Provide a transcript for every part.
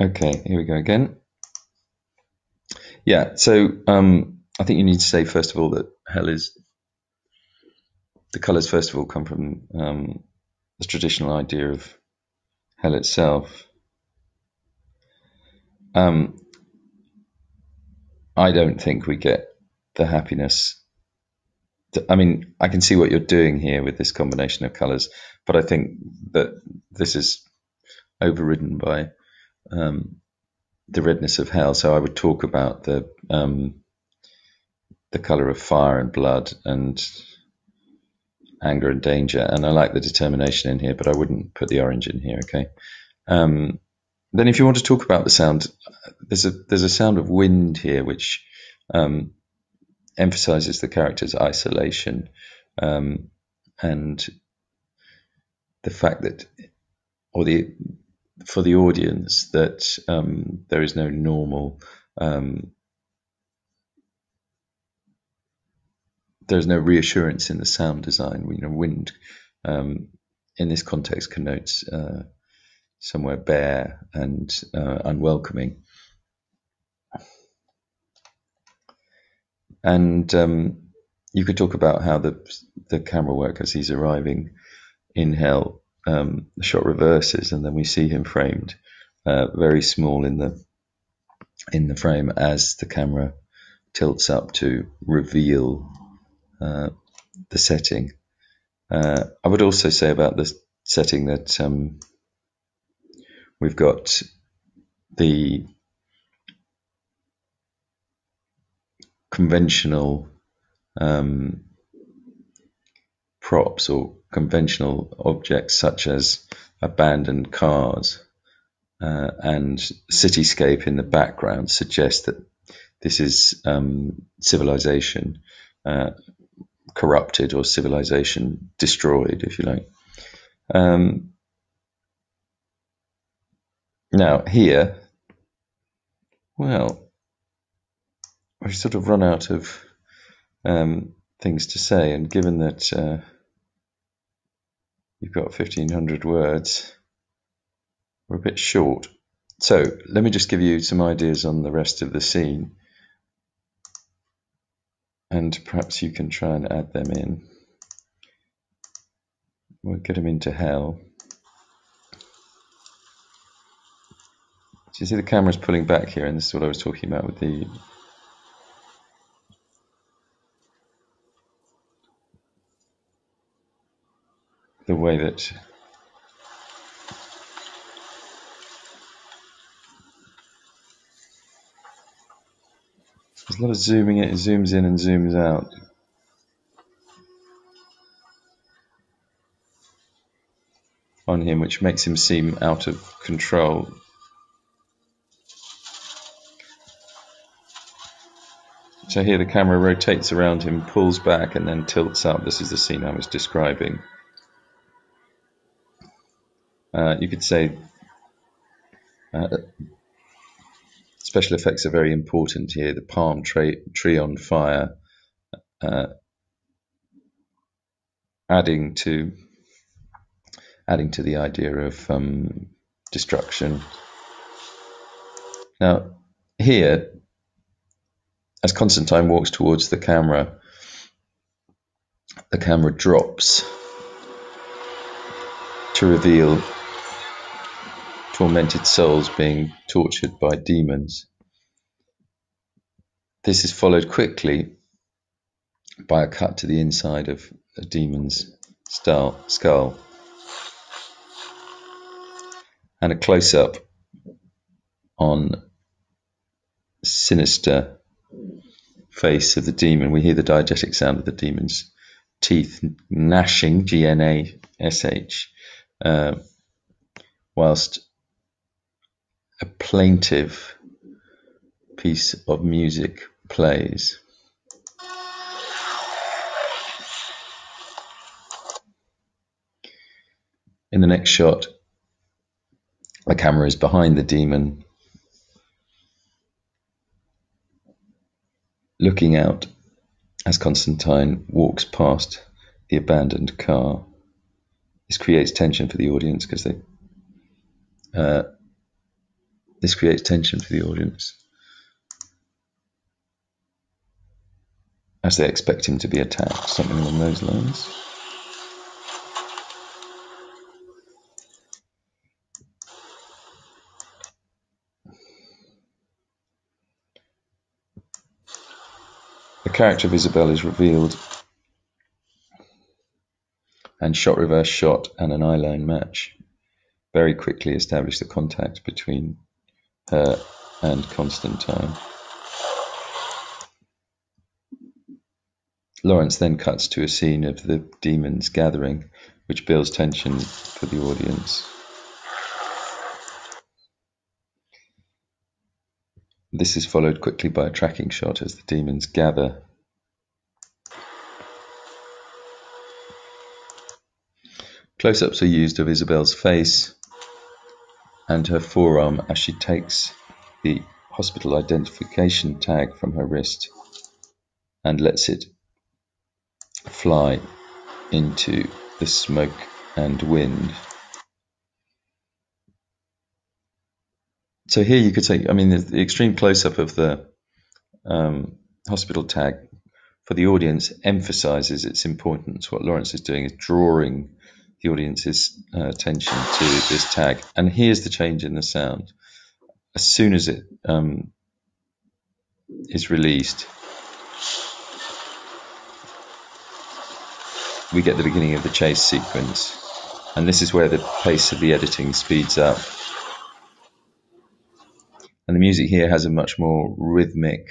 Okay, here we go again. Yeah, so um, I think you need to say first of all that hell is the colours. First of all, come from um, the traditional idea of hell itself. Um, I don't think we get the happiness. To, I mean, I can see what you're doing here with this combination of colours, but I think that this is overridden by um, the redness of hell. So I would talk about the um, the color of fire and blood and anger and danger. And I like the determination in here, but I wouldn't put the orange in here. Okay. Um, then, if you want to talk about the sound, there's a there's a sound of wind here, which um, emphasizes the character's isolation um, and the fact that, or the for the audience that um, there is no normal um, there's no reassurance in the sound design. You know, wind um, in this context connotes uh, somewhere bare and uh, unwelcoming. And um, you could talk about how the the camera work as he's arriving in hell um, the shot reverses, and then we see him framed uh, very small in the in the frame as the camera tilts up to reveal uh, the setting. Uh, I would also say about the setting that um, we've got the conventional um, props or conventional objects such as abandoned cars uh, and cityscape in the background suggest that this is um, civilization uh, corrupted or civilization destroyed, if you like. Um, now, here, well, we've sort of run out of um, things to say, and given that uh, you've got 1500 words. We're a bit short. So let me just give you some ideas on the rest of the scene. And perhaps you can try and add them in. We'll get them into hell. So you see the camera's pulling back here, and this is what I was talking about with the the way that there's a lot of zooming it zooms in and zooms out. On him which makes him seem out of control. So here the camera rotates around him pulls back and then tilts up. This is the scene I was describing uh, you could say uh, special effects are very important here. The palm tree, tree on fire, uh, adding to adding to the idea of um, destruction. Now, here, as Constantine walks towards the camera, the camera drops to reveal tormented souls being tortured by demons. This is followed quickly by a cut to the inside of a demon's skull and a close up on sinister face of the demon. We hear the diegetic sound of the demon's teeth gnashing, G N A S H, uh, whilst a plaintive piece of music plays. In the next shot, the camera is behind the demon, looking out as Constantine walks past the abandoned car. This creates tension for the audience because they uh, This creates tension for the audience as they expect him to be attacked, something along those lines. The character of Isabel is revealed and shot reverse shot and an eyeline match very quickly establish the contact between her and Constantine. Lawrence then cuts to a scene of the demons gathering, which builds tension for the audience. This is followed quickly by a tracking shot as the demons gather. Close ups are used of Isabel's face and her forearm as she takes the hospital identification tag from her wrist and lets it fly into the smoke and wind. So here you could say, I mean, the, extreme close-up of the um, hospital tag for the audience emphasizes its importance. What Lawrence is doing is drawing the audience's uh, attention to this tag. And here's the change in the sound. As soon as it um, is released, we get the beginning of the chase sequence. And this is where the pace of the editing speeds up. And the music here has a much more rhythmic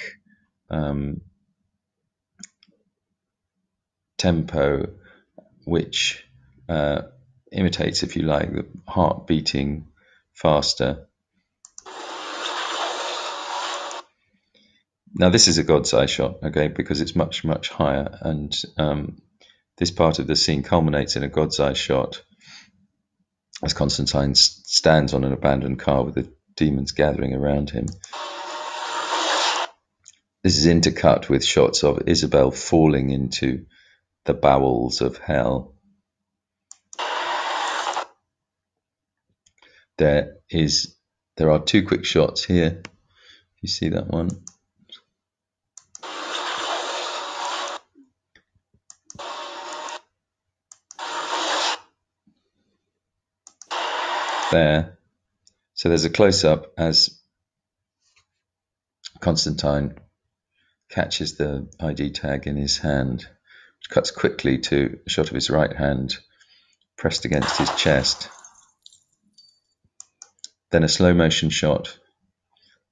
um, tempo, which uh, imitates, if you like, the heart beating faster. Now this is a God's eye shot, okay, because it's much much higher, and um, this part of the scene culminates in a God's eye shot as Constantine stands on an abandoned car with the demons gathering around him. This is intercut with shots of Isabel falling into the bowels of hell. There is there are two quick shots here. You see that one. There. So there's a close up as Constantine catches the ID tag in his hand, which cuts quickly to a shot of his right hand pressed against his chest. Then a slow motion shot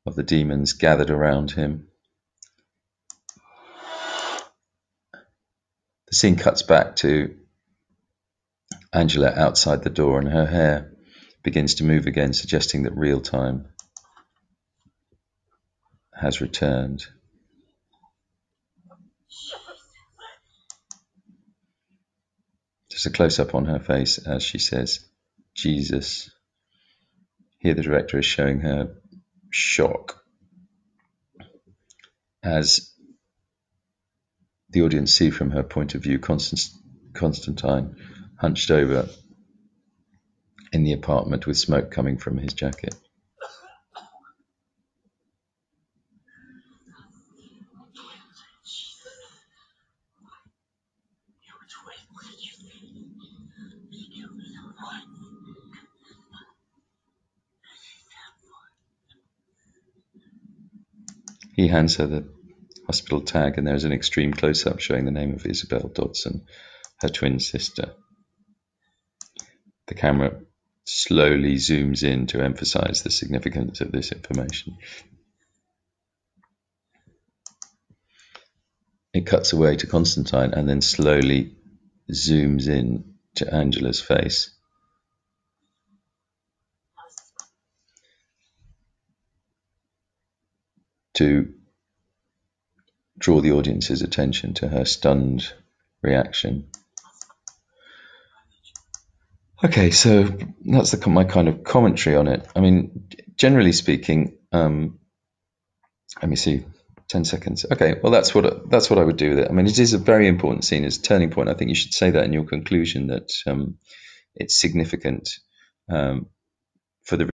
of the demons gathered around him. The scene cuts back to Angela outside the door, and her hair begins to move again, suggesting that real time has returned. Just a close up on her face as she says, Jesus. Here the director is showing her shock as the audience see from her point of view Constantine hunched over in the apartment with smoke coming from his jacket. He hands her the hospital tag, and there is an extreme close up showing the name of Isabel Dodson, her twin sister. The camera slowly zooms in to emphasize the significance of this information. It cuts away to Constantine and then slowly zooms in to Angela's face. To draw the audience's attention to her stunned reaction. Okay, so that's the, my kind of commentary on it. I mean, generally speaking, um, let me see, ten seconds. Okay, well that's what that's what I would do with it. I mean, it is a very important scene. It's a turning point. I think you should say that in your conclusion that um, it's significant um, for the